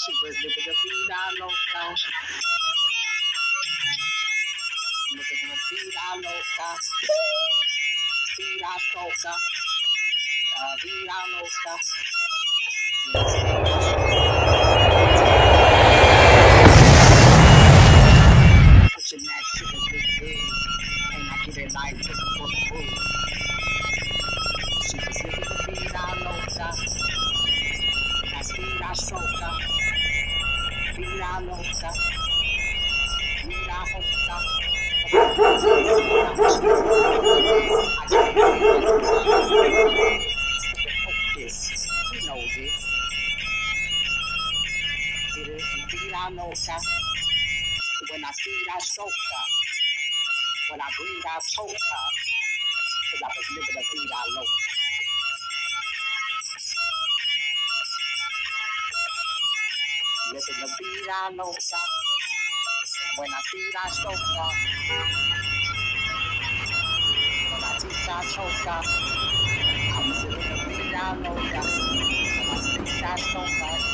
She was living the vida loca. Living the vida loca. Vida loca. Uh, vida loca. Pushing that sugar good, good. And I get it like You. When I see that when I breathe out soca, cause I was living a vida loca. The vida loca. When I when I see that soca, I the vida loca. When I that soca, soca.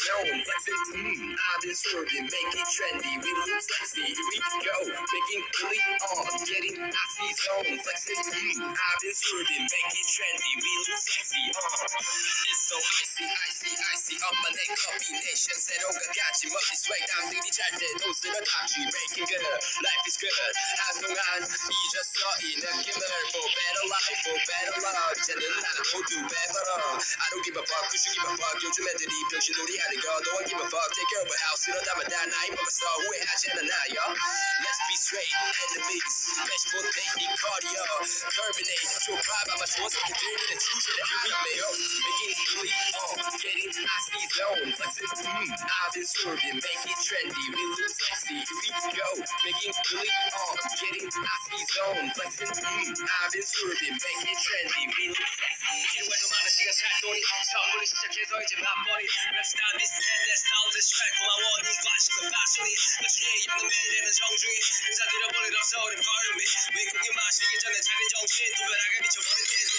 Zone. Flexing, mm, I've been swerving, make it trendy. We look sexy, we go. Making really all getting icy zone. Flexing, mm, I've been swerving, make it trendy. We look sexy, uh. It's so icy, icy, icy. Up my neck, combination. 새로운 같이 멋진 swag. 남들이 잘때 도스가 답지. Making good, life is good. 한동안 잊었어 이 느낌을. For better life, for better love. 쟤는 나를 모두 better. I don't give a fuck, cause you give a fuck. 요즘 애들이 병신놀이 하는 거. No one give a fuck. Take care of a house. 이러다만 다 나이 먹었어. 후회하지 않아 나요. Let's be straight, enemies. Match for technique, cardio. Terminate. 좀 봐봐봐. 좋아서 그들은 주제를 위험해요. Making really all. Getting icy zone. Flexing, mm, I've been swerving. Make it trendy. We look sexy. Here we go. Making really all. Getting icy zone. Flexing, mm, I've been swerving. Make it trendy. We look sexy. 지루해도 많은 시간 살돈이 처음으로 시작해서 이제 맛보니 랩스타 비슷해 내 스타일 대신에 고마워 네 관심과 passion이 나중에 입는 매일에는 정중히 인사드려버릴 없어 우린 발음이 미국이 마시기 전에 차린 정신 두배라게 미쳐버린 게 도전을 발매해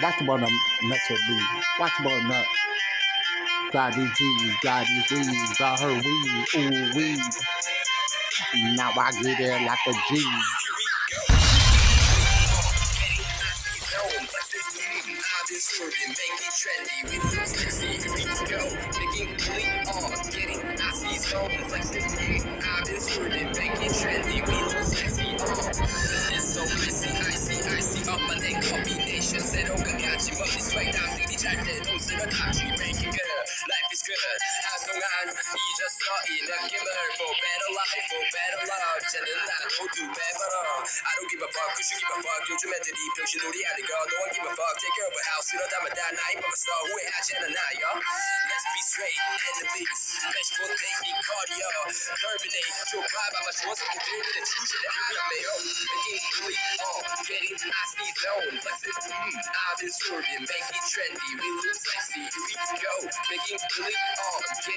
Watch about the nuts of these. Watch about nuts. Got these G's, got these G's, got her weed, ooh weed. Now I get it like a G. It trendy, sexy, we go, making really all getting flexing, mm, I've been trendy, sexy, uh, it's so icy, 在是惡問 in combination，寫到更加似 Make it good. Life is good。 동안 잊었어 이 느낌을, for better life, for better love, 쟤는 나를 모두 better, I don't give a fuck, cause you give a fuck, 요즘 애들이 병신놀이 하는 거, no one give a fuck, take care of a house, 이러다만 다 나이 먹었어, 후회하지 않아 나요, let's be straight, enemies, match for technique, cardio, terminate, 좀 봐봐봐, 좋아서 그들은 주제를 위험해요, making really all, getting icy zone, flexing, mm, I've been swerving, make it trendy, we look sexy, here we go, making really all, getting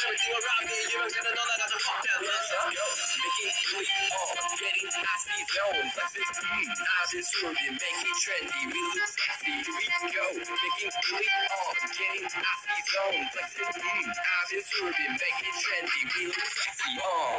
When you around me, you ain't gonna know that I done fucked that last. Making sweet, oh, getting nasty zones. Like this, mmm, I've been swimming, making trendy. We look sexy, we go. Making sweet, oh, getting nasty zones. Like this, mmm, I've been swimming, making trendy. We look sexy, oh.